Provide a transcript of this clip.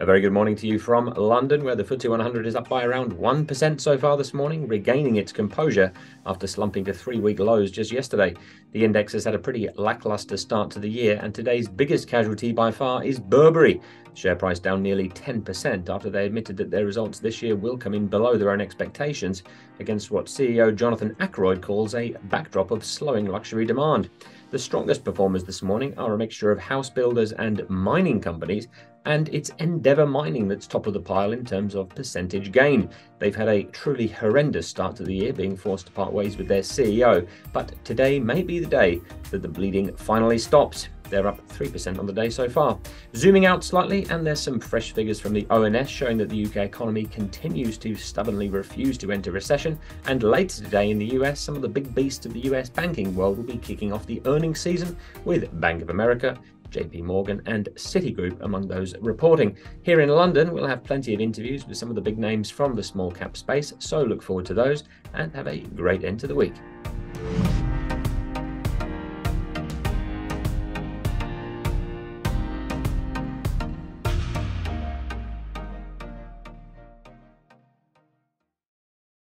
A very good morning to you from London, where the FTSE 100 is up by around 1% so far this morning, regaining its composure after slumping to three week lows just yesterday. The index has had a pretty lackluster start to the year, and today's biggest casualty by far is Burberry. Share price down nearly 10% after they admitted that their results this year will come in below their own expectations against what CEO Jonathan Akeroyd calls a backdrop of slowing luxury demand. The strongest performers this morning are a mixture of house builders and mining companies, and it's Endeavour Mining that's top of the pile in terms of percentage gain. They've had a truly horrendous start to the year, being forced to part ways with their CEO, but today may be the day that the bleeding finally stops. They're up 3% on the day so far. Zooming out slightly, and there's some fresh figures from the ONS showing that the UK economy continues to stubbornly refuse to enter recession. And later today in the US, some of the big beasts of the US banking world will be kicking off the earnings season with Bank of America, JP Morgan, and Citigroup among those reporting. Here in London, we'll have plenty of interviews with some of the big names from the small cap space, so look forward to those and have a great end to the week.